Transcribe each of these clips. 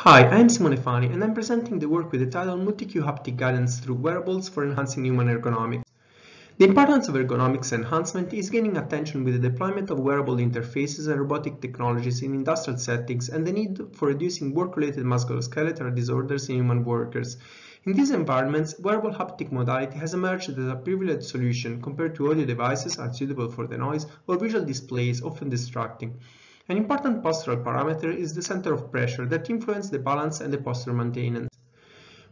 Hi, I am Simone Fani and I'm presenting the work with the title Multi-Cue Haptic Guidance Through Wearables for Enhancing Human Ergonomics. The importance of ergonomics enhancement is gaining attention with the deployment of wearable interfaces and robotic technologies in industrial settings and the need for reducing work-related musculoskeletal disorders in human workers. In these environments, wearable haptic modality has emerged as a privileged solution compared to audio devices unsuitable for the noise or visual displays often distracting. An important postural parameter is the center of pressure that influences the balance and the posture maintenance.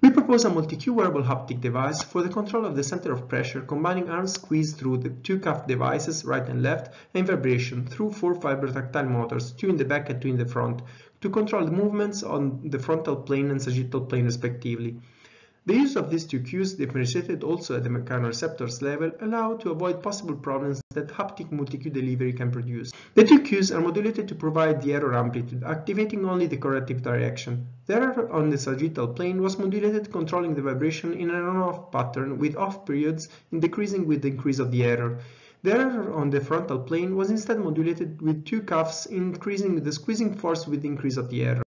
We propose a multi-cue wearable haptic device for the control of the center of pressure combining arm squeeze through the two cuff devices right and left and vibration through four vibrotactile motors, two in the back and two in the front, to control the movements on the frontal plane and sagittal plane respectively. The use of these two cues, differentiated also at the mechanoreceptors level, allow to avoid possible problems that haptic multi-cue delivery can produce. The two cues are modulated to provide the error amplitude, activating only the corrective direction. The error on the sagittal plane was modulated controlling the vibration in an on-off pattern with off periods decreasing with the increase of the error. The error on the frontal plane was instead modulated with two cuffs increasing the squeezing force with the increase of the error.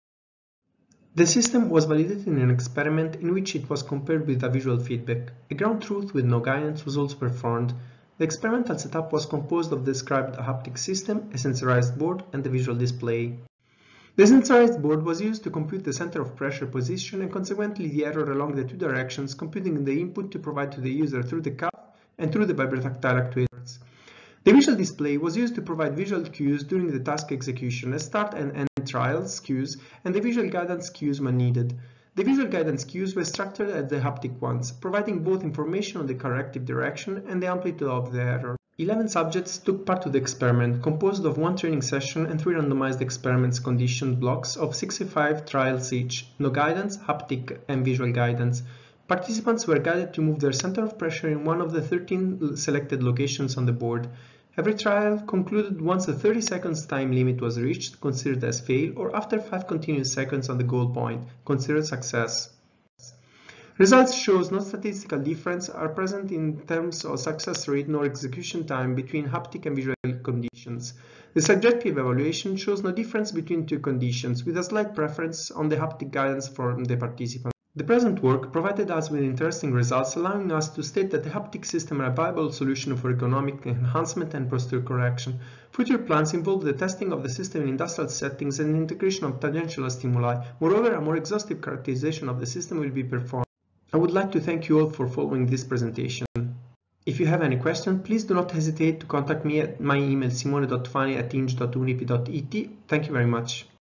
The system was validated in an experiment in which it was compared with a visual feedback. A ground truth with no guidance was also performed. The experimental setup was composed of the described haptic system, a sensorized board, and the visual display. The sensorized board was used to compute the center of pressure position and consequently the error along the two directions, computing the input to provide to the user through the cuff and through the vibrotactile actuators. The visual display was used to provide visual cues during the task execution as start and end trials cues and the visual guidance cues when needed. The visual guidance cues were structured as the haptic ones, providing both information on the corrective direction and the amplitude of the error. 11 subjects took part to the experiment, composed of one training session and three randomized experiments conditioned blocks of 65 trials each, no guidance, haptic and visual guidance. Participants were guided to move their center of pressure in one of the 13 selected locations on the board. Every trial concluded once the 30 seconds time limit was reached, considered as fail, or after 5 continuous seconds on the goal point, considered success. Results shows no statistical difference are present in terms of success rate nor execution time between haptic and visual conditions. The subjective evaluation shows no difference between two conditions, with a slight preference on the haptic guidance for the participants. The present work provided us with interesting results allowing us to state that the haptic system are a viable solution for ergonomic enhancement and posture correction. Future plans involve the testing of the system in industrial settings and integration of tangential stimuli. Moreover, a more exhaustive characterization of the system will be performed. I would like to thank you all for following this presentation. If you have any questions, please do not hesitate to contact me at my email simone.fani at inge.unipi.it. Thank you very much.